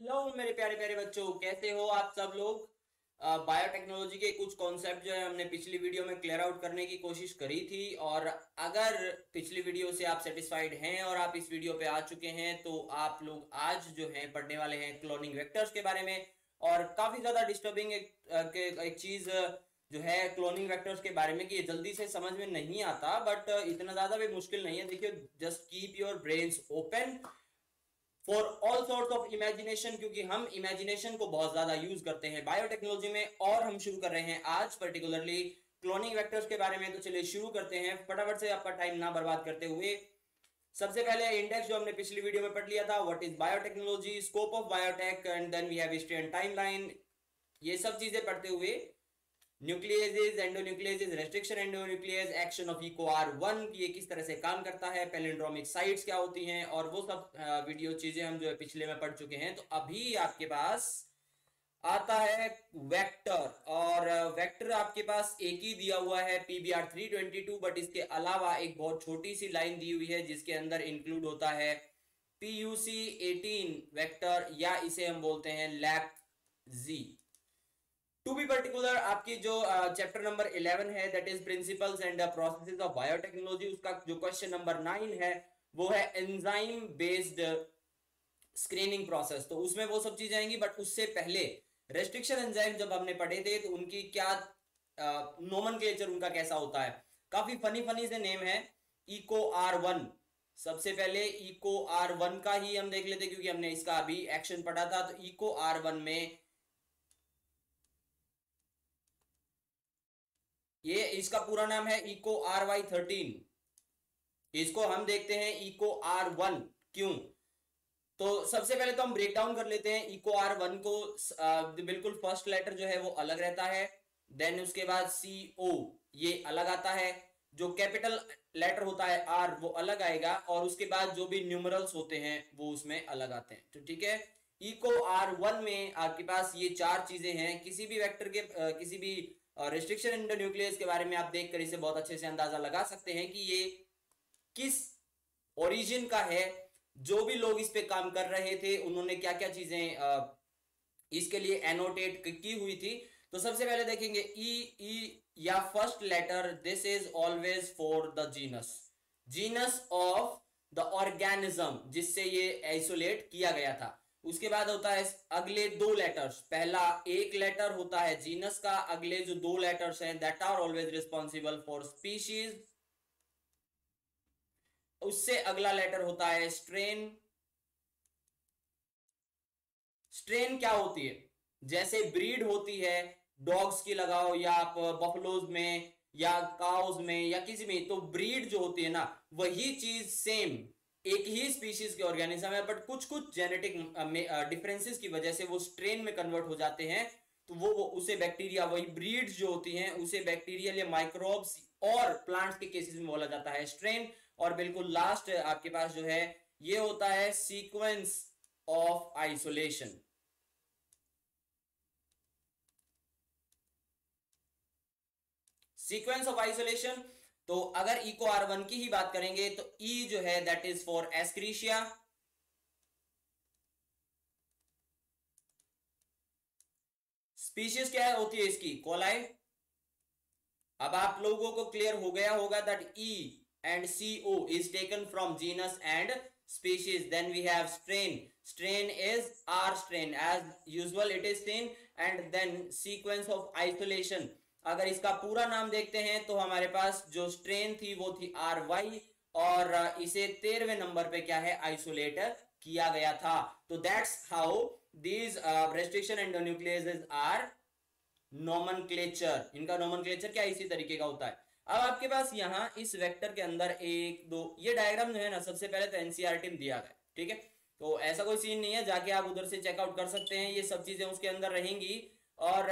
Hello मेरे प्यारे प्यारे बच्चों कैसे हो आप सब लोग? बायोटेक्नोलॉजी के कुछ कॉन्सेप्ट जो है हमने पिछली वीडियो में क्लियर आउट करने की कोशिश करी थी और अगर पिछली वीडियो से आप सेटिस्फाइड हैं और आप इस वीडियो पे आ चुके हैं तो आप लोग आज जो है पढ़ने वाले हैं क्लोनिंग वेक्टर्स के बारे में और काफ़ी ज़्यादा डिस्टर्बिंग एक, एक चीज़ जो है क्लोनिंग वेक्टर्स के बारे में कि ये जल्दी से समझ में नहीं आता बट इतना ज़्यादा भी मुश्किल नहीं है। देखिए just keep your brains open for all sort of imagination क्योंकि हम इमेजिनेशन को बहुत ज़्यादा यूज़ करते हैं बायोटेक्नोलॉजी में, और हम शुरू कर रहे हैं आज पर्टिकुलरली क्लोनिंग वेक्टर्स के बारे में। तो चलिए शुरू करते हैं। फटाफट से आपका टाइम ना बर्बाद करते हुए। सबसे पहले इंडेक्स जो हमने पिछली वीडियो में पढ़ लिया था what is biotechnology scope of biotech and then we have history and timeline ये सब चीज़ें पढ़ते हुए nucleus endonucleus restriction endonucleus action of Eco R one ये किस तरह से काम करता है पेलेंड्रोमिक साइट्स क्या होती हैं, और वो सब वीडियो चीज़ें हम जो है पिछले में पढ़ चुके हैं तो अभी आपके पास आता है वेक्टर और वेक्टर आपके पास एक ही दिया हुआ है पीबीआर 322 बट इसके अलावा एक बहुत छोटी सी लाइन दी हुई है, जिसके अंदर इंक्लूड होता है पीयूसी 18 वेक्टर या इसे हम बोलते हैं लैप जी टू बी पर्टिकुलर आपकी जो चैप्टर नंबर 11 है that is principles and processes of biotechnology उसका जो क्वेश्चन नंबर नाइन है, वो है एंजाइम बेस्ड स्क्रीनिंग प्रोसेस तो उसमें वो सब चीज़ें आएँगी बट उससे पहले रेस्ट्रिक्शन एंजाइम जब हमने पढ़े थे तो उनकी क्या नोमन क्लेचर उनका कैसा होता है? काफ़ी फनी फनी से नेम है इको आर वन सबसे पहले इको आर वन का ही हम देख लेते, क्योंकि हमने इसका अभी एक्शन पढ़ा था तो इको आर वन में ये इसका पूरा नाम है इको आर वाई थर्टीन। इसको हम देखते हैं इको आर वन। क्यों? तो सबसे पहले तो हम ब्रेक डाउन कर लेते हैं इको आर वन को। आ, बिल्कुल फ़र्स्ट लेटर जो है वो अलग रहता है। देन उसके बाद सी ओ ये अलग आता है। जो कैपिटल लेटर होता है आर वो अलग आएगा। और उसके बाद जो भी न्यूमरल्स होते हैं वो उसमें अलग आते हैं। तो ठीक है? इको आर वन में आपके पास ये चार चीज़ें हैं। किसी भी वेक्टर के आ, किसी भी रिस्ट्रिक्शन इंडो न्यूक्लियस के बारे में आप देखकर इसे बहुत अच्छे से अंदाज़ा लगा सकते हैं कि ये किस ओरिजिन का है, जो भी लोग इस पे काम कर रहे थे, उन्होंने क्या क्या चीज़ें इसके लिए एनोटेट की हुई थी। तो सबसे पहले देखेंगे ई ई या first letter this is always for the genus genus of the organism जिससे ये आइसोलेट किया गया था। उसके बाद होता है अगले दो लेटर्स पहला एक लेटर होता है जीनस का, अगले जो दो लेटर्स हैं that are always responsible for species उससे अगला लेटर होता है स्ट्रेन स्ट्रेन क्या होती है? जैसे ब्रीड होती है डॉग्स की लगाओ या आप बफलोज में या काउज में या किसी में तो ब्रीड जो होती है ना, वही चीज़ सेम एक ही स्पीशीज के ऑर्गेनिज्म है बट कुछ कुछ जेनेटिक डिफरेंसेस की वजह से वो स्ट्रेन में कन्वर्ट हो जाते हैं तो वो, वो उसे बैक्टीरिया वही ब्रीड्स जो होती हैं उसे बैक्टीरियल या माइक्रोब्स और प्लांट्स के केसेस में बोला जाता है स्ट्रेन और बिल्कुल लास्ट आपके पास जो है ये होता है sequence of isolation sequence of isolation तो अगर ई को आर वन की ही बात करेंगे तो ई e जो है that is for Escherichia species क्या है होती है इसकी? कोलाई अब आप लोगों को क्लियर हो गया होगा that E and C O is taken from genus and species. Then we have strain. Strain is r strain. As usual, it is strain and then sequence of isolation. अगर इसका पूरा नाम देखते हैं तो हमारे पास जो स्ट्रेन थी, वो थी आर वाई और इसे तेरहवें नंबर पे क्या है आइसोलेट किया गया था। तो that's how these restriction and nucleus are nomen इनका नॉमन क्या इसी तरीके का होता है? अब आपके पास यहाँ इस वेक्टर के अंदर एक, दो, ये डायग्राम जो है ना, सबसे पहले तो एनसीआरटी में दिया गया, ठीक है? तो ऐसा कोई सीन नहीं है, जाके आप उधर से चेकआउट कर सकते हैं, ये सब चीज़ें उसके अंदर रहेंगी। और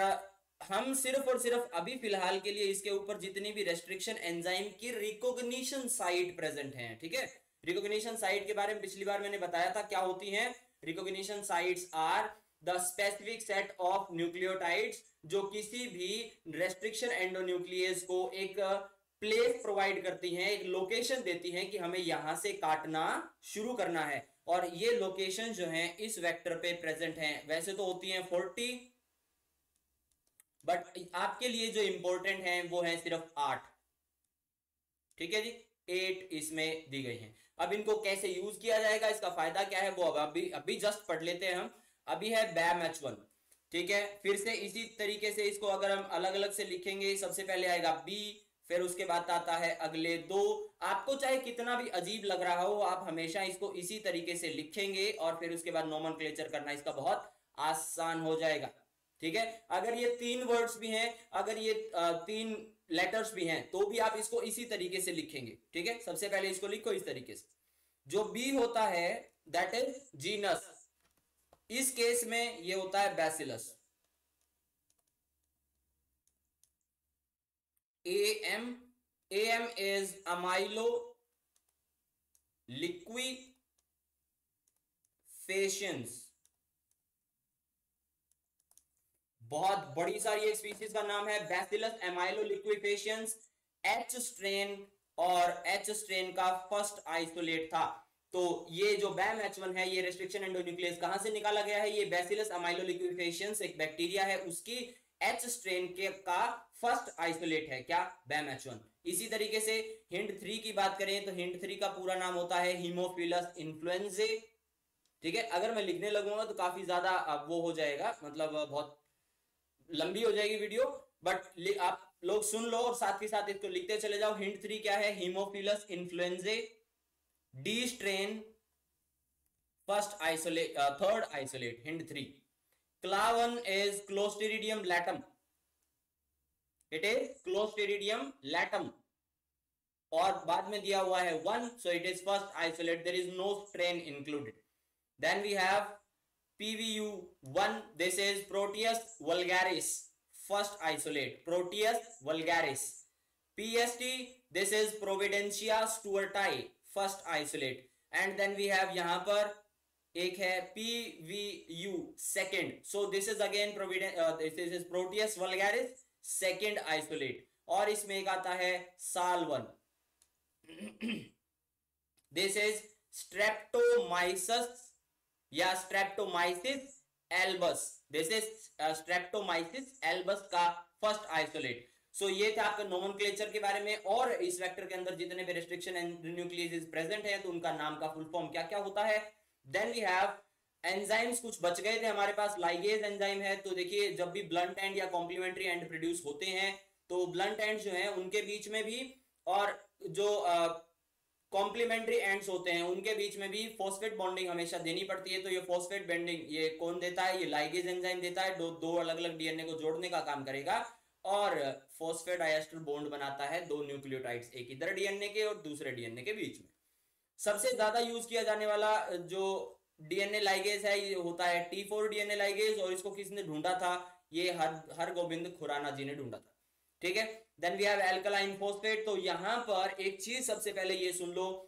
हम सिर्फ़ और सिर्फ़ अभी फ़िलहाल के लिए इसके ऊपर जितनी भी रेस्ट्रिक्शन एंजाइम की रिकॉग्निशन साइट प्रेजेंट है, ठीक है? रिकॉग्निशन साइट के बारे में पिछली बार मैंने बताया था क्या होती है। Recognition sites are the specific set of nucleotides जो किसी भी रेस्ट्रिक्शन एंडोन्यूक्लियस को एक प्लेस प्रोवाइड करती हैं, एक लोकेशन देती हैं कि हमें यहाँ से काटना शुरू करना है। और ये लोकेशन जो है, इस वेक्टर पे प्रेजेंट हैं। वैसे तो होती हैं फोर्टी बट आपके लिए जो इंपॉर्टेंट है, वो है सिर्फ़ आठ। ठीक है जी? एट इसमें दी गई है। अब इनको कैसे यूज़ किया जाएगा, इसका फ़ायदा क्या है? वो अब अभी अभी जस्ट पढ़ लेते हैं हम। अभी है बैम एच वन ठीक है? फिर से इसी तरीके से इसको अगर हम अलग अलग से लिखेंगे, सबसे पहले आएगा बी फिर उसके बाद आता है अगले दो। आपको चाहे कितना भी अजीब लग रहा हो, आप हमेशा इसको इसी तरीके से लिखेंगे और फिर उसके बाद नॉमन करना इसका बहुत आसान हो जाएगा। ठीक है? अगर ये तीन वर्ड्स भी हैं, अगर ये तीन लेटर्स भी हैं तो भी आप इसको इसी तरीके से लिखेंगे, ठीक है? सबसे पहले इसको लिखो इस तरीके से। जो बी होता है दैट इज़ जीनस इस केस में ये होता है Bacillus M A M is बहुत बड़ी सारी एक स्पीशीज का नाम है बैसिलस एमाइलो लिक्विफेशियंस एच स्ट्रेन और एच स्ट्रेन का फ़र्स्ट आइसोलेट था। तो ये जो बैम एच वन है, ये रेस्ट्रिक्शन एंडोन्यूक्लियस कहाँ से निकाला गया है? ये बैसिलस एमाइलो लिक्विफेशियंस एक बैक्टीरिया है। उसकी एच स्ट्रेन के का फ़र्स्ट आइसोलेट है। क्या? बैम एच वन इसी तरीके से हिंड थ्री की बात करें तो हिंड थ्री का पूरा नाम होता है हीमोफिलस इन्फ्लुएंजे ठीक है? अगर मैं लिखने लगूँगा तो काफ़ी ज़्यादा वो हो जाएगा मतलब बहुत लंबी हो जाएगी वीडियो बट आप लोग सुन लो और साथ ही साथ इसको लिखते चले जाओ। हिंट थ्री क्या है? Haemophilus influenzae D strain first isolate third isolate hint three Cla one is Clostridium latum it is Clostridium latum और बाद में दिया हुआ है one so it is first isolate there is no strain included then we have PVU1, this is Proteus vulgaris, first isolate, Proteus vulgaris. PST, this is Providentia stuarti, first isolate. And then we have यहाँ पर एक है PVU, second. So this is again Provident, uh, this is Proteus vulgaris, second isolate. और इसमें एक आता है सालवन this is Streptomyces या Streptomyces albus this is Streptomyces albus का फ़र्स्ट आइसोलेट सो ये था आपका नोमन के बारे में और इस वेक्टर के अंदर जितने भी रेस्ट्रिक्शन एंड न्यूक्लियस प्रेजेंट है तो उनका नाम का फुल फॉर्म क्या क्या होता है? देन वी हैव एंजाइम्स कुछ बच गए थे हमारे पास लाइगेज एंजाइम है तो देखिए जब भी ब्लंट एंड या कॉम्प्लीमेंट्री एंड प्रोड्यूस होते हैं तो ब्लंट एंड जो है उनके बीच में भी और जो uh, कॉम्प्लीमेंट्री एंड्स होते हैं, उनके बीच में भी फॉस्फेट बॉन्डिंग हमेशा देनी पड़ती है तो ये फॉस्फेट बॉन्डिंग ये कौन देता है? ये लाइगेज एंजाइम देता है, दो दो अलग अलग डीएनए को जोड़ने का काम करेगा, और फॉस्फेट आयस्टर बॉन्ड बनाता है दो न्यूक्लियोटाइड्स एक इधर डीएनए के और दूसरे डीएनए के बीच में। सबसे ज़्यादा यूज़ किया जाने वाला, जो डीएनए लाइगेज है, ये होता है टी फोर डीएनए लाइगेज और इसको किसने ढूंढा था? ये हर हर गोविंद खुराना जी ने ढूंढा था। ठीक है? Then we have alkaline phosphate तो यहाँ पर एक चीज़ सबसे पहले ये सुन लो।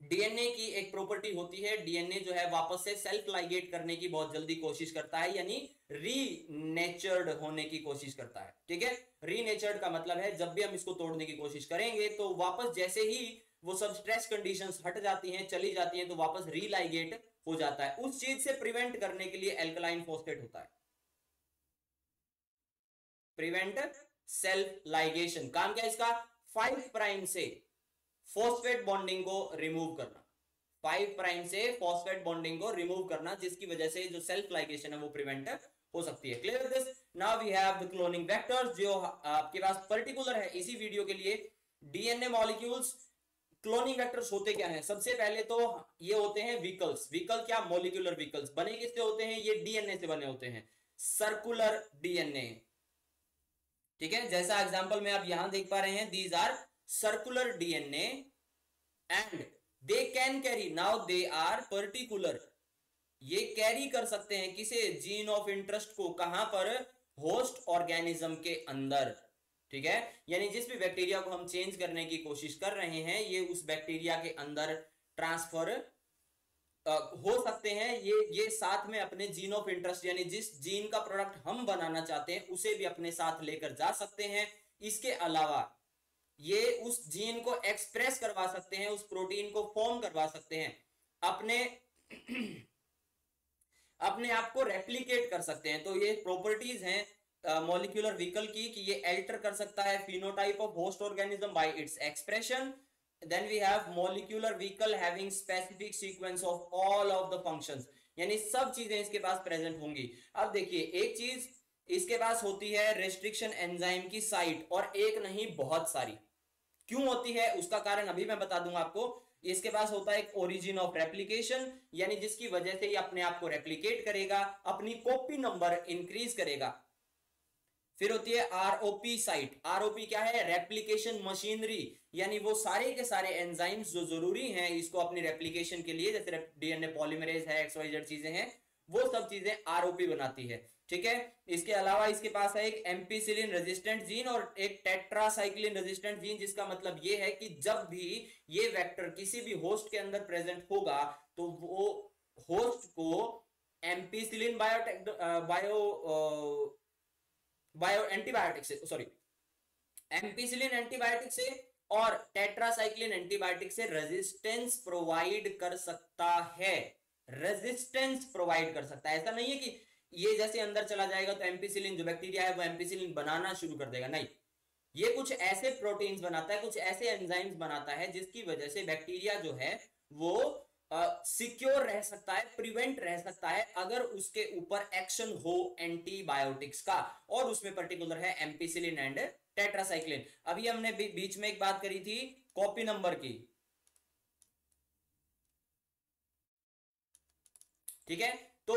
डीएनए की एक प्रॉपर्टी होती है। डीएनए जो है वापस से सेल्फ लाइगेट करने की बहुत जल्दी कोशिश करता है, यानी रीनेचर्ड होने की कोशिश करता है। ठीक है? रीनेचर्ड का मतलब है जब भी हम इसको तोड़ने की कोशिश करेंगे तो वापस जैसे ही वो सब स्ट्रेस कंडीशंस हट जाती हैं, चली जाती हैं तो वापस रीलाइगेट हो जाता है। उस चीज़ से प्रिवेंट करने के लिए एल्कलाइन फोस्फेट होता है। प्रिवेंट सेल्फ लाइगेशन काम क्या इसका? फाइव प्राइम से फॉस्फेट बॉन्डिंग को रिमूव करना। फाइव प्राइम से फॉस्फेट बॉन्डिंग को रिमूव करना, जिसकी वजह से जो सेल्फ लाइगेशन है वो प्रिवेंट हो सकती है। Clear this now we have the cloning vectors जो आपके पास पर्टिकुलर है। इसी वीडियो के लिए डीएनए मॉलिक्यूल्स क्लोनिंग वेक्टर्स होते क्या हैं? सबसे पहले तो ये होते हैं व्हीकल्स व्हीकल क्या? मॉलिक्यूलर व्हीकल्स बने किससे होते हैं? ये डीएनए से बने होते हैं। सर्कुलर डीएनए ठीक है? जैसा एग्ज़ाम्पल में आप यहाँ देख पा रहे हैं these are circular DNA and they can carry now they are particular ये कैरी कर सकते हैं किसे? जीन ऑफ़ इंटरेस्ट को कहाँ पर? होस्ट ऑर्गेनिज्म के अंदर। ठीक है? यानी जिस भी बैक्टीरिया को हम चेंज करने की कोशिश कर रहे हैं, ये उस बैक्टीरिया के अंदर ट्रांसफ़र हो सकते हैं ये ये साथ में अपने जीन ऑफ़ इंटरेस्ट यानी जिस जीन का प्रोडक्ट हम बनाना चाहते हैं, उसे भी अपने साथ लेकर जा सकते हैं। इसके अलावा ये उस जीन को एक्सप्रेस करवा सकते हैं, उस प्रोटीन को फॉर्म करवा सकते हैं। अपने अपने आप को रेप्लीकेट कर सकते हैं। तो ये प्रॉपर्टीज़ हैं मॉलिक्यूलर व्हीकल की, कि ये एल्टर कर सकता है phenotype of host organism by its expression then we have molecular vehicle having specific sequence of all of the functions यानी सब चीज़ें इसके पास प्रेजेंट होंगी। अब देखिए, एक चीज़ इसके पास होती है रेस्ट्रिक्शन एंजाइम की साइट और एक नहीं, बहुत सारी। क्यों होती है? उसका कारण अभी मैं बता दूँगा आपको। इसके पास होता है ओरिजिन ऑफ़ रेप्लीकेशन यानी जिसकी वजह से ये अपने आप को रेप्लीकेट करेगा, अपनी कॉपी नंबर इंक्रीज करेगा। फिर होती है आरओपी साइट आरओपी क्या है? रेप्लीकेशन मशीनरी यानी वो सारे के सारे एंजाइम्स जो ज़रूरी हैं इसको अपनी रेप्लीकेशन के लिए, जैसे डीएनए पॉलीमरेज है एक्सवाइजेड चीज़ें हैं, वो सब चीज़ें आरओपी बनाती है। ठीक है? इसके अलावा इसके पास है एक एम्पीसिलिन रेजिस्टेंट जीन और एक टेट्रासाइक्लिन रेजिस्टेंट जीन जिसका मतलब ये है कि जब भी ये वेक्टर किसी भी होस्ट के अंदर प्रेजेंट होगा तो वो होस्ट को ampicillin biotech bio bio antibiotic से सॉरी एम्पीसिलिन एंटीबायोटिक से और टेट्रासाइक्लिन एंटीबायोटिक से रेजिस्टेंस प्रोवाइड कर सकता है। रेजिस्टेंस प्रोवाइड कर सकता है। ऐसा नहीं है कि ये जैसे अंदर चला जाएगा तो एम्पीसिलिन जो बैक्टीरिया है वो एम्पीसिलिन बनाना शुरू कर देगा। नहीं। ये कुछ ऐसे प्रोटीन्स बनाता है, कुछ ऐसे एंजाइम्स बनाता है जिसकी वजह से बैक्टीरिया जो है वो सिक्योर रह सकता है प्रिवेंट रह सकता है अगर उसके ऊपर एक्शन हो एंटीबायोटिक्स का। और उसमें पर्टिकुलर है एम्पीसिलिन एंड टेट्रासाइक्लिन अभी हमने बीच में एक बात करी थी कॉपी नंबर की। ठीक है? तो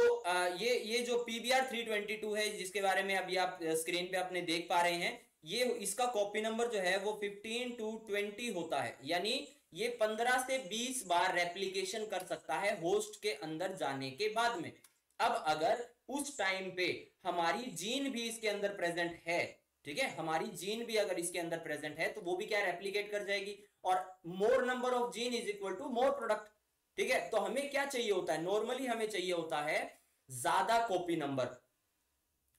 ये ये जो पीबीआर 322 है, जिसके बारे में अभी आप स्क्रीन पे आपने देख पा रहे हैं, ये, इसका कॉपी नंबर जो है वो 15 टू 20 होता है। यानी ये 15 से 20 बार रेप्लीकेशन कर सकता है होस्ट के अंदर जाने के बाद में। अब अगर उस टाइम पे हमारी जीन भी इसके अंदर प्रेजेंट है, ठीक है? हमारी जीन भी अगर इसके अंदर प्रेजेंट है तो वो भी क्या रेप्लीकेट कर जाएगी? और more number of gene is equal to more product ठीक है? तो हमें क्या चाहिए होता है? नॉर्मली हमें चाहिए होता है ज़्यादा कॉपी नंबर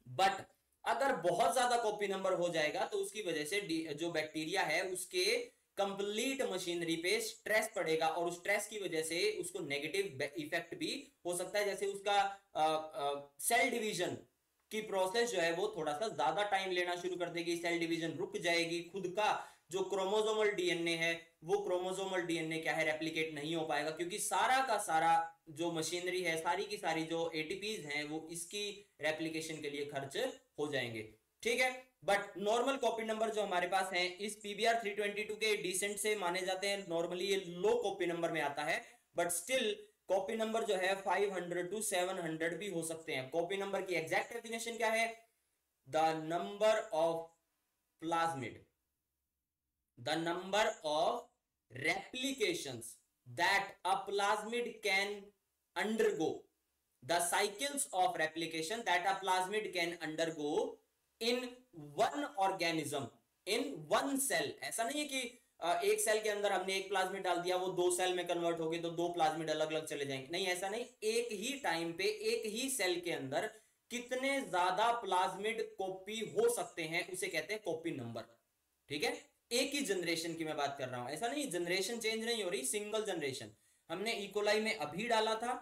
बट अगर बहुत ज़्यादा कॉपी नंबर हो जाएगा तो उसकी वजह से जो बैक्टीरिया है, उसके कंप्लीट मशीनरी पे स्ट्रेस पड़ेगा और उस स्ट्रेस की वजह से उसको नेगेटिव इफ़ेक्ट भी हो सकता है। जैसे उसका सेल डिवीज़न की प्रोसेस जो है वो थोड़ा सा ज़्यादा टाइम लेना शुरू कर देगी। सेल डिवीज़न रुक जाएगी। खुद का जो क्रोमोजोमल डीएनए है, वो क्रोमोजोमल डीएनए क्या है? रेप्लीकेट नहीं हो पाएगा। क्योंकि सारा का सारा जो मशीनरी है, सारी की सारी जो एटीपीज हैं, वो इसकी रेप्लीकेशन के लिए खर्च हो जाएँगे। ठीक है? बट नॉर्मल कॉपी नंबर जो हमारे पास है, इस पीबीआर 322 के डिसेंट से माने जाते हैं नॉर्मली ये लो कॉपी नंबर में आता है बट स्टिल कॉपी नंबर जो है 500 टू 700 भी हो सकते हैं। कॉपी नंबर की एग्जैक्ट डेफिनेशन क्या है? The number of plasmid the number of replications that a plasmid can undergo. The cycles of replication that a plasmid can undergo in one organism in one cell ऐसा नहीं है कि एक cell के अंदर हमने एक प्लाज्मिड डाल दिया, वो दो सेल में कन्वर्ट हो गए तो दो प्लाज्मिड अलग अलग चले जाएँगे। नहीं, ऐसा नहीं। एक ही टाइम पे, एक ही सेल के अंदर कितने ज़्यादा प्लाज्मिड कॉपी हो सकते हैं, उसे कहते हैं कॉपी नंबर ठीक है? एक ही जनरेशन की मैं बात कर रहा हूँ। ऐसा नहीं जनरेशन चेंज नहीं हो रही सिंगल जनरेशन हमने इकोलाई में अभी डाला था,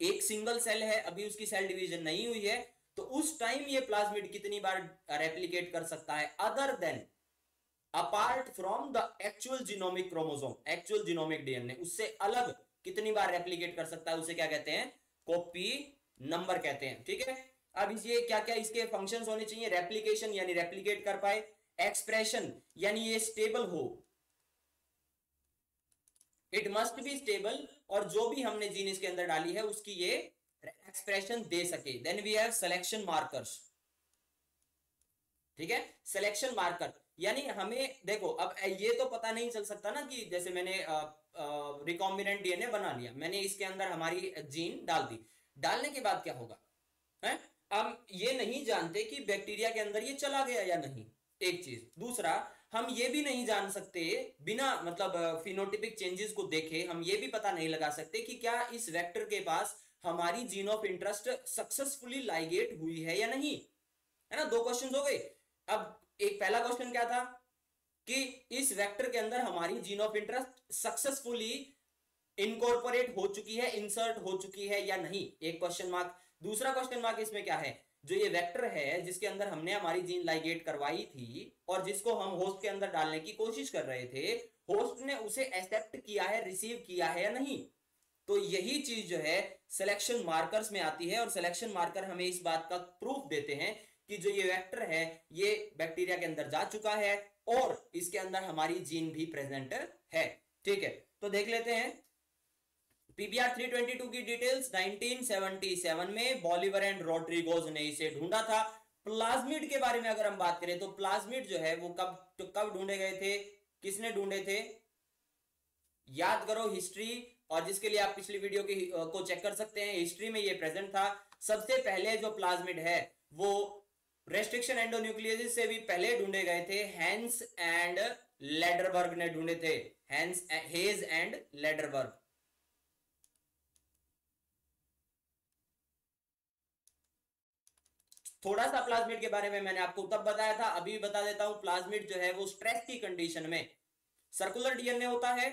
एक सिंगल सेल है, अभी उसकी सेल डिवीज़न नहीं हुई है। तो उस टाइम ये प्लाज्मिड कितनी बार रेप्लीकेट कर सकता है? Other than apart from the actual genomic chromosome actual genomic DNA उससे अलग कितनी बार रेप्लीकेट कर सकता है? उसे क्या कहते हैं? कॉपी नंबर कहते हैं, ठीक है? अब ये क्या क्या इसके फ़ंक्शंस होने चाहिए? रेप्लीकेशन यानी रेप्लीकेट कर पाए एक्सप्रेशन यानी ये स्टेबल हो। इट मस्ट बी स्टेबल और जो भी हमने जीन इसके अंदर डाली है, उसकी ये एक्सप्रेशन दे सके। Then we have selection markers ठीक है? सिलेक्शन मार्कर यानी हमें, देखो, अब ये तो पता नहीं चल सकता ना कि जैसे मैंने रिकॉम्बिनेंट डीएनए बना लिया। मैंने इसके अंदर हमारी जीन डाल दी। डालने के बाद क्या होगा? है? हम ये नहीं जानते कि बैक्टीरिया के अंदर ये चला गया या नहीं। एक चीज़। दूसरा, हम ये भी नहीं जान सकते, बिना मतलब फिनोटिपिक चेंजेस को देखे, हम ये भी पता नहीं लगा सकते कि क्या इस वेक्टर के पास हमारी gene of interest successfully ligate हुई है या नहीं? है ना? दो क्वेश्चन हो गए। अब एक पहला क्वेश्चन क्या था? कि इस वेक्टर के अंदर हमारी gene of interest successfully incorporate हो चुकी है इंसर्ट हो चुकी है या नहीं? एक क्वेश्चन मार्क दूसरा क्वेश्चन मार्क इसमें क्या है? जो ये वेक्टर है, जिसके अंदर हमने हमारी जीन लाइगेट करवाई थी और जिसको हम होस्ट के अंदर डालने की कोशिश कर रहे थे होस्ट ने उसे एक्सेप्ट किया है रिसीव किया है या नहीं? तो यही चीज़ जो है सिलेक्शन मार्कर्स में आती है और सिलेक्शन मार्कर हमें इस बात का प्रूफ देते हैं कि जो ये वेक्टर है, ये बैक्टीरिया के अंदर जा चुका है और इसके अंदर हमारी जीन भी प्रेजेंट है। ठीक है? तो देख लेते हैं। पीबीआर 322 की डिटेल्स 1977 में बॉलीवर एंड रोड्रिगोज ने इसे ढूंढा था। प्लाज्मिड के बारे में अगर हम बात करें तो प्लाज्मिड जो है वो कब तो कब ढूंढे गए थे? किसने ढूंढे थे? याद करो हिस्ट्री और जिसके लिए आप पिछली वीडियो की को चेक कर सकते हैं हिस्ट्री में ये प्रेजेंट था। सबसे पहले जो प्लाज्मिड है, वो रेस्ट्रिक्शन एंडोन्यूक्लियोसिस से भी पहले ढूंढे गए थे। हैंस एंड लेडरबर्ग ने ढूंढे थे। हैंस हेज एंड लेडरबर्ग थोड़ा सा प्लाज्मिड के बारे में मैंने आपको तब बताया था, अभी भी बता देता हूँ प्लाज्मिड जो है वो स्ट्रेस की कंडीशन में सर्कुलर डीएनए होता है।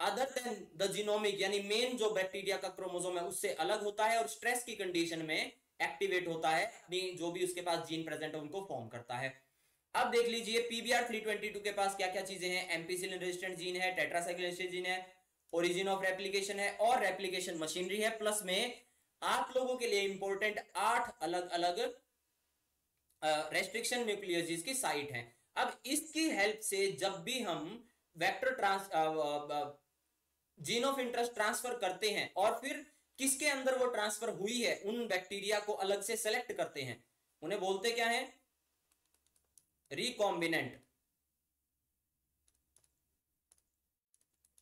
अदर देन द जीनोमिक यानी मेन जो बैक्टीरिया का क्रोमोसोम है, उससे अलग होता है और स्ट्रेस की कंडीशन में एक्टिवेट होता है जो भी उसके पास जीन प्रेजेंट है, उनको फॉर्म करता है। अब देख लीजिए पीबीआर 322 के पास क्या क्या चीज़ें हैं? एमपीसिलिन रेजिस्टेंट जीन है टेट्रासाइक्लिन जीन है ओरिजिन ऑफ़ रेप्लिकेशन है और रेप्लिकेशन मशीनरी है। प्लस में आप लोगों के लिए इंपॉर्टेंट आठ अलग अलग रेस्ट्रिक्शन न्यूक्लियोसिस की साइट है। अब इसकी हेल्प से जब भी हम vector trans gene of interest transfer करते हैं और फिर किसके अंदर वो ट्रांसफ़र हुई है, उन बैक्टीरिया को अलग से सेलेक्ट करते हैं। उन्हें बोलते क्या है? रिकॉम्बिनेंट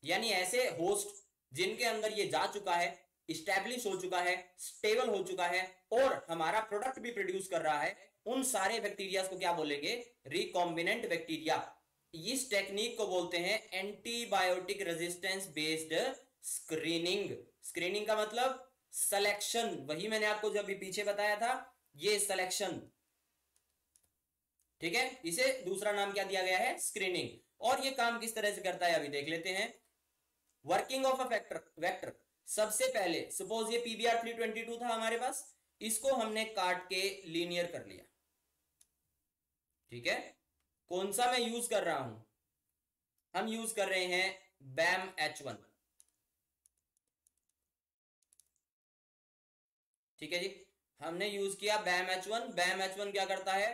यानी ऐसे होस्ट जिनके अंदर ये जा चुका है स्टैब्लिश हो चुका है स्टेबल हो चुका है और हमारा प्रोडक्ट भी प्रोड्यूस कर रहा है, उन सारे बैक्टीरिया को क्या बोलेंगे? रिकॉम्बिनेंट बैक्टीरिया इस टेक्निक को बोलते हैं antibiotic resistance based screening screening का मतलब सिलेक्शन वही मैंने आपको जब भी पीछे बताया था, ये सिलेक्शन ठीक है? इसे दूसरा नाम क्या दिया गया है? स्क्रीनिंग और ये काम किस तरह से करता है, अभी देख लेते हैं। Working of a vector vector सबसे पहले सपोज़ ये पीबीआर 322 था हमारे पास, इसको हमने काट के लीनियर कर लिया। ठीक है? कौन सा मैं यूज़ कर रहा हूँ? हम यूज़ कर रहे हैं बैम एच वन ठीक है जी? हमने यूज़ किया Bam H one Bam H one क्या करता है?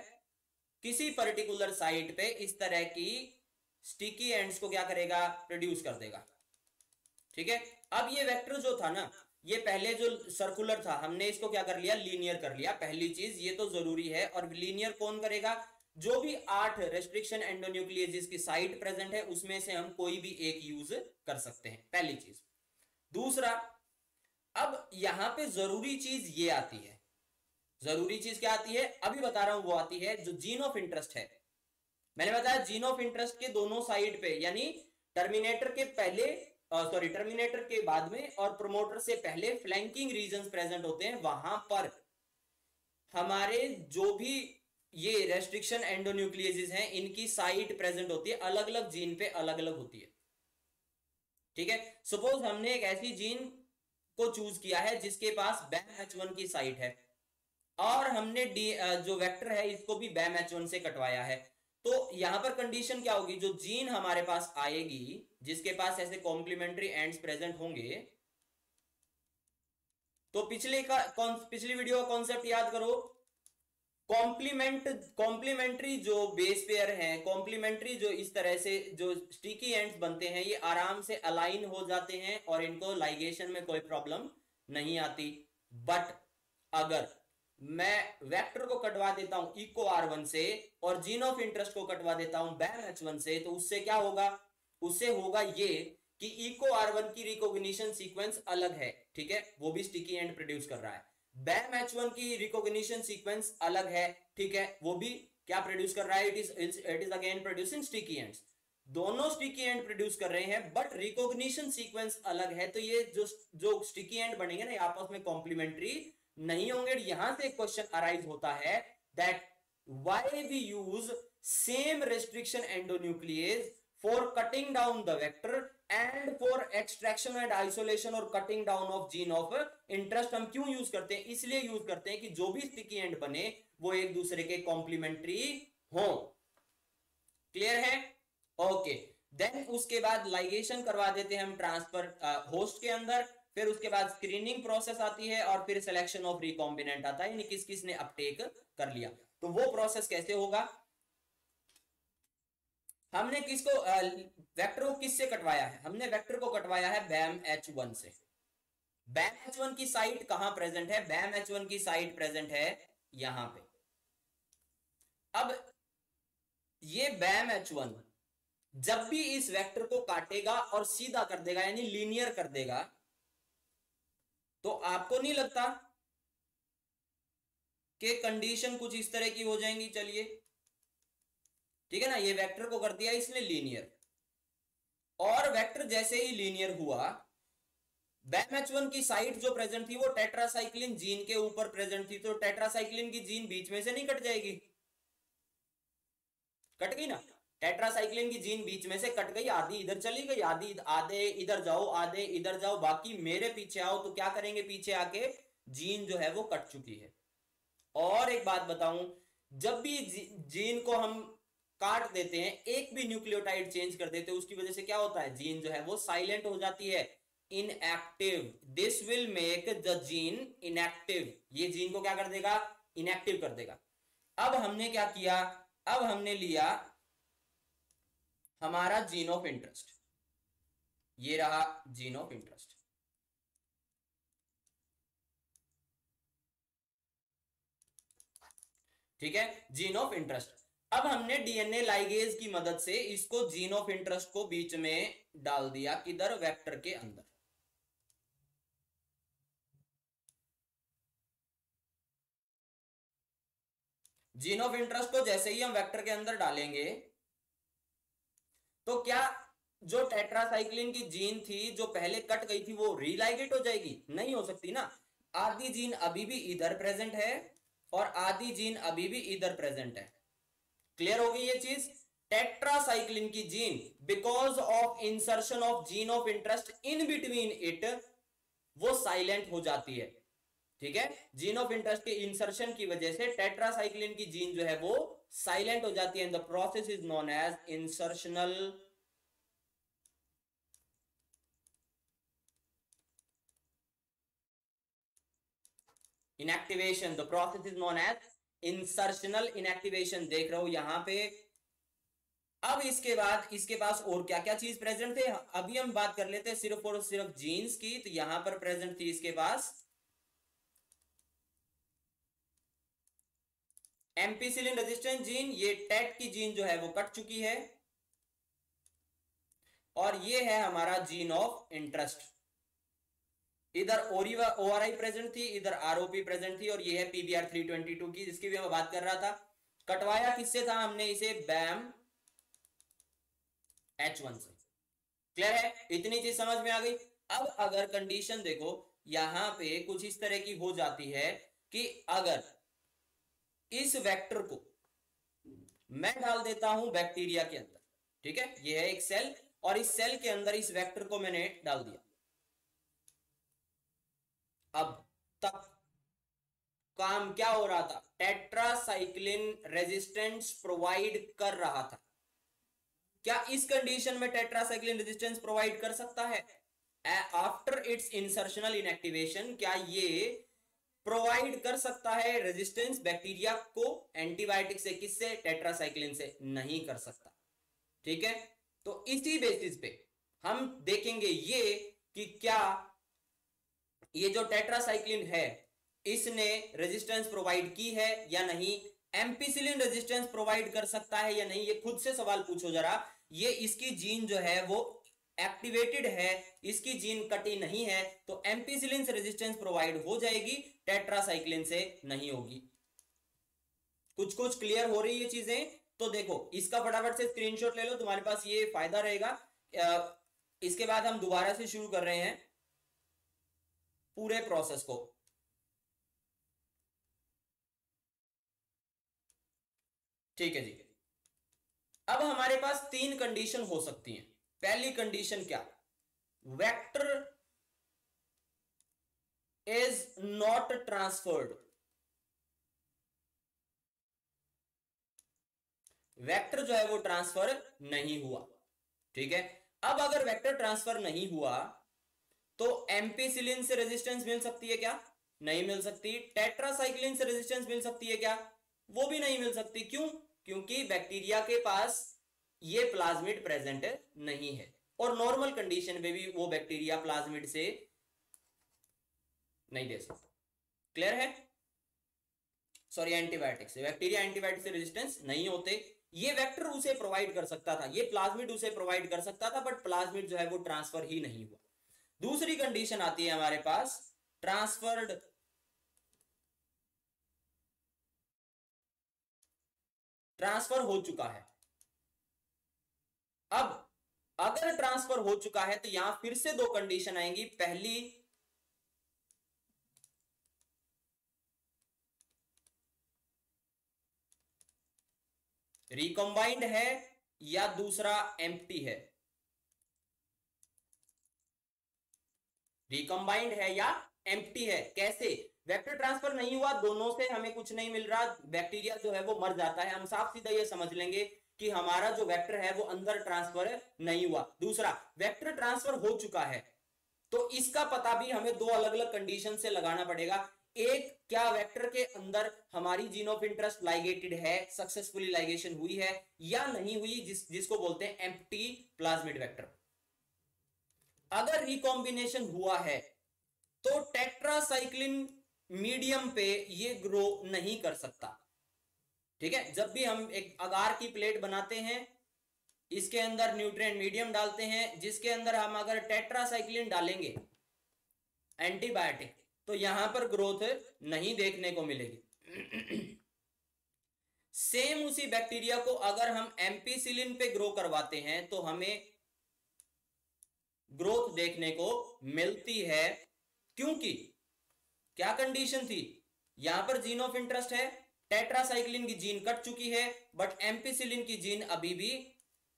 किसी पर्टिकुलर साइट पे इस तरह की स्टिकी एंड्स को क्या करेगा? प्रोड्यूस कर देगा। ठीक है? अब ये वेक्टर जो था ना, ये पहले जो सर्कुलर था, हमने इसको क्या कर लिया? लीनियर कर लिया। पहली चीज़, ये तो ज़रूरी है। और लीनियर कौन करेगा? जो भी आठ रेस्ट्रिक्शन एंडोन्यूक्लियस की साइट प्रेजेंट है, उसमें से हम कोई भी एक यूज़ कर सकते हैं। पहली चीज़। दूसरा, अब यहाँ पे ज़रूरी चीज़ ये आती है। ज़रूरी चीज़ क्या आती है? अभी बता रहा हूँ, वो आती है जो जीन ऑफ़ इंटरेस्ट है। मैंने बताया जीन ऑफ़ इंटरेस्ट के दोनों साइड पे, यानी टर्मिनेटर के पहले सॉरी टर्मिनेटर के बाद में और प्रोमोटर से पहले फ्लैंकिंग रीजन प्रेजेंट होते हैं वहाँ पर। हमारे जो भी ये रेस्ट्रिक्शन एंडोन्यूक्लियस हैं, इनकी साइट प्रेजेंट होती है अलग अलग जीन पे अलग अलग होती है। ठीक है? सपोज़ हमने एक ऐसी जीन को चूज़ किया है, जिसके पास बैम एच वन की साइट है, और हमने डी जो वेक्टर है, इसको भी बैम एच वन से कटवाया है तो यहाँ पर कंडीशन क्या होगी? जो जीन हमारे पास आएगी, जिसके पास ऐसे कॉम्प्लीमेंट्री एंड्स प्रेजेंट होंगे तो पिछले का पिछली वीडियो का कॉन्सेप्ट याद करो कॉम्प्लीमेंट, कॉम्प्लीमेंट्री जो बेस पेयर हैं, कॉम्प्लीमेंट्री जो इस तरह से जो स्टिकी एंड्स बनते हैं, ये आराम से अलाइन हो जाते हैं और इनको लाइगेशन में कोई प्रॉब्लम नहीं आती। बट अगर मैं वेक्टर को कटवा देता हूँ इको आर वन से और जीन ऑफ़ इंटरेस्ट को कटवा देता हूँ बैम एच वन से तो उससे क्या होगा? उससे होगा ये कि इको आर वन की रिकॉग्निशन सीक्वेंस अलग है, ठीक है? वो भी स्टिकी एंड प्रोड्यूस कर रहा है। बैम एच वन की रिकॉग्निशन सीक्वेंस अलग है, ठीक है? वो भी क्या प्रोड्यूस कर रहा है? It is it is again producing sticky ends दोनों स्टिकी एंड प्रोड्यूस कर रहे हैं बट रिकॉग्निशन सीक्वेंस अलग है। तो ये जो जो स्टिकी एंड बनेंगे ना आपस में कॉम्प्लीमेंट्री नहीं होंगे। यहाँ से क्वेश्चन अराइज होता है that why we use same restriction endonucleus for cutting down the vector and for extraction and isolation और cutting down of gene of interest हम क्यों यूज़ करते हैं? इसलिए यूज़ करते हैं कि जो भी स्टिकी एंड बने, वो एक दूसरे के कॉम्प्लीमेंट्री हो। क्लियर है? ओके देन उसके बाद लाइगेशन करवा देते हैं हम ट्रांसफ़र होस्ट के अंदर। फिर उसके बाद स्क्रीनिंग प्रोसेस आती है और फिर सिलेक्शन ऑफ़ रिकॉम्बिनेंट आता है। यानी किस किस ने अपटेक कर लिया। तो वो प्रोसेस कैसे होगा? हमने किसको वेक्टर को किससे कटवाया है? हमने वेक्टर को कटवाया है बैम एच वन से। बैम एच वन की साइट कहाँ प्रेजेंट है? बैम एच वन की साइट प्रेजेंट है यहाँ पे। अब ये बैम एच वन जब भी इस वेक्टर को काटेगा और सीधा कर देगा, यानी लीनियर कर देगा तो आपको नहीं लगता कि कंडीशन कुछ इस तरह की हो जाएँगी? चलिए। ठीक है ना? ये वेक्टर को कर दिया इसने लीनियर और वेक्टर जैसे ही लीनियर हुआ बैम एच वन की साइट जो प्रेजेंट थी वो टेट्रासाइक्लिन जीन के ऊपर प्रेजेंट थी तो टेट्रासाइक्लिन की जीन बीच में से नहीं कट जाएगी। कट गई ना? टेट्रासाइक्लिन की जीन बीच में से कट गई, आधी इधर चली गई, आधी आधे इधर जाओ, आधे इधर जाओ, बाकी मेरे पीछे आओ तो क्या करेंगे पीछे आके? जीन जो है वो कट चुकी है। और एक बात बताऊँ, जब भी जीन को हम काट देते हैं, एक भी न्यूक्लियोटाइड चेंज कर देते हैं, उसकी वजह से क्या होता है? जीन जो है वो साइलेंट हो जाती है inactive this will make the gene inactive ये जीन को क्या कर देगा? इनएक्टिव कर देगा। अब हमने क्या किया? अब हमने लिया हमारा जीन ऑफ़ इंटरेस्ट ये रहा जीन ऑफ़ इंटरेस्ट ठीक है? जीन ऑफ़ इंटरेस्ट अब हमने डीएनए लाइगेज की मदद से इसको जीन ऑफ़ इंटरेस्ट को बीच में डाल दिया किधर? वेक्टर के अंदर। जीन ऑफ़ इंटरेस्ट को जैसे ही हम वेक्टर के अंदर डालेंगे तो क्या जो टेट्रासाइक्लिन की जीन थी, जो पहले कट गई थी, वो रीलाइगेट हो जाएगी? नहीं हो सकती ना। आधी जीन अभी भी इधर प्रेजेंट है और आधी जीन अभी भी इधर प्रेजेंट है। क्लियर हो गई ये चीज़? टेट्रासाइक्लिन की gene because of insertion of gene of interest in between it वो साइलेंट हो जाती है। ठीक है? जीन ऑफ़ इंटरेस्ट के इंसर्शन की वजह से टेट्रासाइक्लिन की जीन जो है वो साइलेंट हो जाती है। The process is known as insertional inactivation the process is known as insertional inactivation देख रहे हो यहाँ पे। अब इसके बाद, इसके पास और क्या क्या चीज़ प्रेजेंट थे? अभी हम बात कर लेते हैं सिर्फ़ और सिर्फ़ जीन्स की तो यहाँ पर प्रेजेंट थी इसके पास। एम्पीसिलिन रेजिस्टेंस जीन ये टेट की जीन जो है वो कट चुकी है। और ये है हमारा जीन ऑफ़ इंटरेस्ट इधर ओ आर आई प्रेजेंट थी, इधर आरओपी प्रेजेंट थी, और ये है पीबीआर 322 की, जिसकी भी मैं बात कर रहा था। कटवाया किससे था? हमने इसे बैम एच वन से। क्लियर है? इतनी चीज़ समझ में आ गई? अब अगर कंडीशन देखो, यहाँ पे कुछ इस तरह की हो जाती है कि अगर इस वेक्टर को मैं डाल देता हूँ बैक्टीरिया के अंदर, ठीक है? ये है एक सेल और इस सेल के अंदर इस वेक्टर को मैंने डाल दिया। अब तक काम क्या हो रहा था? टेट्रासाइक्लिन रेजिस्टेंस प्रोवाइड कर रहा था। क्या इस कंडीशन में टेट्रासाइक्लिन रेजिस्टेंस प्रोवाइड कर सकता है? आफ्टर इट्स इंसर्शनल इनएक्टिवेशन क्या ये प्रोवाइड कर सकता है रेजिस्टेंस बैक्टीरिया को? एंटीबायोटिक से किससे? टेट्रासाइक्लिन से। नहीं कर सकता। ठीक है? तो इसी बेसिस पे हम देखेंगे ये कि क्या ये जो टेट्रासाइक्लिन है, इसने रेजिस्टेंस प्रोवाइड की है या नहीं? एम्पिसिलिन रेजिस्टेंस प्रोवाइड कर सकता है या नहीं? ये खुद से सवाल पूछो जरा। ये इसकी जीन जो है, वो एक्टिवेटेड है, इसकी जीन कटी नहीं है तो एम्पिसिलिन से रेजिस्टेंस प्रोवाइड हो जाएगी टेट्रासाइक्लिन से नहीं होगी। कुछ कुछ क्लियर हो रही है चीज़ें? तो देखो, इसका फटाफट से स्क्रीनशॉट ले लो, तुम्हारे पास ये फ़ायदा रहेगा। इसके बाद हम दोबारा से शुरू कर रहे हैं। पूरे प्रोसेस को। ठीक है जी। अब हमारे पास तीन कंडीशन हो सकती हैं। पहली कंडीशन क्या? Vector is not transferred vector जो है वो ट्रांसफ़र नहीं हुआ। ठीक है? अब अगर वेक्टर ट्रांसफ़र नहीं हुआ तो एम्पीसिलिन से रेजिस्टेंस मिल सकती है क्या? नहीं मिल सकती। टेट्रासाइक्लिन से रेजिस्टेंस मिल सकती है क्या? वो भी नहीं मिल सकती। क्यों? क्योंकि बैक्टीरिया के पास ये प्लाज्मिड प्रेजेंट नहीं है। और नॉर्मल कंडीशन में भी वो बैक्टीरिया प्लाज्मिड से नहीं दे सकता। क्लियर है? सॉरी एंटीबायोटिक से। बैक्टीरिया एंटीबायोटिक से रेजिस्टेंस नहीं होते। ये वेक्टर उसे प्रोवाइड कर सकता था। ये प्लाज्मिड उसे प्रोवाइड कर सकता था बट प्लाज्मिड जो है वो ट्रांसफ़र ही नहीं हुआ। दूसरी कंडीशन आती है हमारे पास ट्रांसफर्ड ट्रांसफ़र हो चुका है। अब, अगर ट्रांसफ़र हो चुका है तो यहाँ फिर से दो कंडीशन आएँगी। पहली रिकॉम्बाइंड है या दूसरा एम्प्टी है। रिकॉम्बाइंड है या एम्प्टी है? कैसे? वेक्टर ट्रांसफ़र नहीं हुआ, दोनों से हमें कुछ नहीं मिल रहा। बैक्टीरिया जो है वो मर जाता है। हम साफ़ सीधा ये समझ लेंगे कि हमारा जो वेक्टर है वो अंदर ट्रांसफ़र नहीं हुआ। दूसरा वेक्टर ट्रांसफ़र हो चुका है। तो इसका पता भी हमें दो अलग अलग कंडीशन से लगाना पड़ेगा। एक, क्या वेक्टर के अंदर हमारी जीन ऑफ़ इंटरेस्ट लाइगेटेड है? सक्सेसफुली लाइगेशन हुई है या नहीं हुई? जिस, जिसको बोलते हैं एम्प्टी प्लाज्मिड वेक्टर अगर रिकॉम्बिनेशन हुआ है तो टेट्रासाइक्लिन मीडियम पे ये ग्रो नहीं कर सकता। ठीक है? जब भी हम एक अगार की प्लेट बनाते हैं, इसके अंदर न्यूट्रिएंट मीडियम डालते हैं, जिसके अंदर हम अगर टेट्रासाइक्लिन डालेंगे एंटीबायोटिक तो यहाँ पर ग्रोथ नहीं देखने को मिलेगी। सेम उसी बैक्टीरिया को अगर हम एम्पीसिलिन पे ग्रो करवाते हैं तो हमें ग्रोथ देखने को मिलती है। क्योंकि क्या कंडीशन थी? यहाँ पर जीन ऑफ़ इंटरेस्ट है। टेट्रासाइक्लिन की जीन कट चुकी है बट एम्पीसिलिन की जीन अभी भी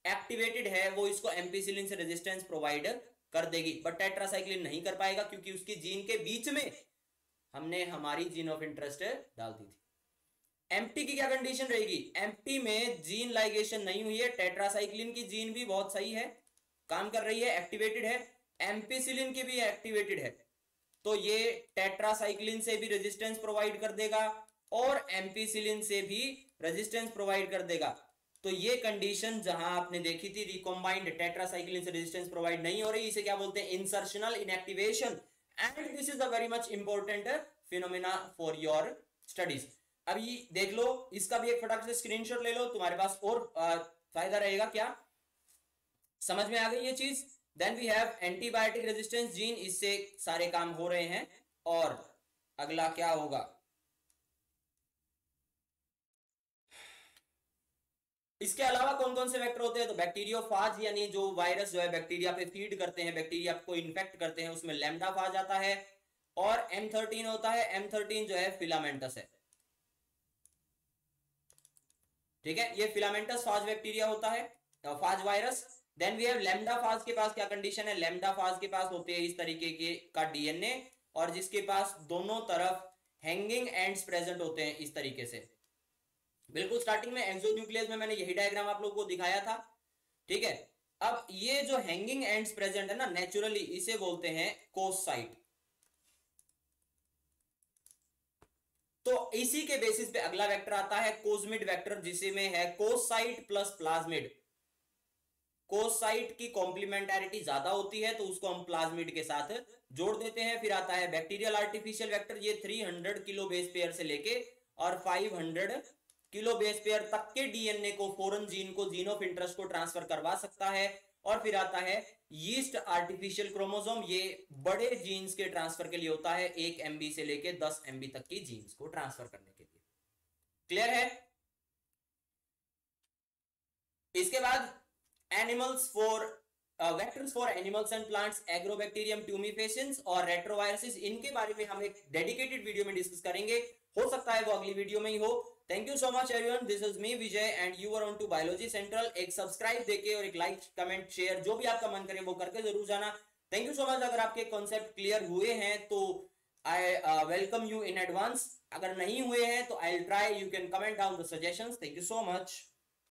एक्टिवेटेड है। वो इसको एम्पीसिलिन से रेजिस्टेंस प्रोवाइड कर देगी। बट टेट्रासाइक्लिन नहीं कर पाएगा, क्योंकि उसकी जीन के बीच में हमने हमारी जीन ऑफ़ इंटरेस्ट डाल दी थी। एम्प्टी की क्या कंडीशन रहेगी? एम्प्टी में जीन लाइगेशन नहीं हुई है। टेट्रासाइक्लिन की जीन भी बहुत सही है। काम कर रही है एक्टिवेटेड है एम्पीसिलिन की भी एक्टिवेटेड है। तो ये टेट्रासाइक्लिन से भी रेजिस्टेंस प्रोवाइड कर देगा और एम्पीसिलिन से भी रेजिस्टेंस प्रोवाइड कर देगा। तो ये कंडीशन जहाँ आपने देखी थी रिकॉम्बाइंड टेट्रासाइक्लिन से रेजिस्टेंस प्रोवाइड नहीं हो रही, इसे क्या बोलते हैं? Insertional inactivation and this is a very much important phenomena for your studies अभी देख लो, इसका भी एक फटाक से स्क्रीनशॉट ले लो, तुम्हारे पास और फ़ायदा रहेगा क्या? समझ में आ गई ये चीज़? Then we have antibiotic resistance gene इससे सारे काम हो रहे हैं। और अगला क्या होगा? इसके अलावा कौन कौन से वेक्टर होते हैं? तो बैक्टीरियोफाज यानी जो वायरस जो है बैक्टीरिया पे फ़ीड करते हैं बैक्टीरिया को इन्फेक्ट करते हैं, उसमें लेमडाफाज आता है। और एम थर्टीन होता है एम थर्टीन जो है फिलामेंटस है। ठीक है? ये फिलामेंटस फाज बैक्टीरिया होता है phage virus then we have lambda phage के पास क्या कंडीशन है? लेमडा फाज के पास होते हैं इस तरीके के का डीएनए और जिसके पास दोनों तरफ़ हैंगिंग एंड्स प्रेजेंट होते हैं इस तरीके से। बिल्कुल स्टार्टिंग में एक्सोन्यूक्लियस में मैंने यही डायग्राम आप लोगों को दिखाया था। ठीक है? अब ये जो हैंगिंग एंड्स प्रेजेंट है ना नेचुरली इसे बोलते हैं कोसाइट तो इसी के बेसिस पे अगला वेक्टर आता है कोजमिड वेक्टर जिसे में है कोसाइट प्लस प्लाज्मिड कोसाइट की कॉम्प्लीमेंटारिटी ज़्यादा होती है तो उसको हम प्लाज्मिड के साथ जोड़ देते हैं। फिर आता है बैक्टीरियल आर्टिफिशियल वेक्टर ये 300 किलो बेस पेयर से लेके और 500 किलो बेस पेयर तक के डीएनए को फॉरन जीन को जीन ऑफ़ इंटरेस्ट को ट्रांसफ़र करवा सकता है। और फिर आता है यीस्ट आर्टिफिशियल क्रोमोसोम ये बड़े जीन्स के ट्रांसफ़र के लिए होता है, एक एमबी से लेके दस एमबी तक की जीन्स को ट्रांसफ़र करने के लिए। क्लियर है? इसके बाद animals for uh, vectors for animals and plants agrobacterium और retroviruses इनके बारे में हम एक डेडिकेटेड वीडियो में डिस्कस करेंगे। हो सकता है वो अगली वीडियो में ही हो। Thank you so much everyone this is me Vijay and you are on to Biology Central एक सब्सक्राइब देके और एक लाइक कमेंट शेयर जो भी आपका मन करे वो करके ज़रूर जाना। थैंक यू सो मच अगर आपके कॉन्सेप्ट क्लियर हुए हैं तो I welcome you in advance अगर नहीं हुए हैं तो I try you can comment down the suggestions thank you so much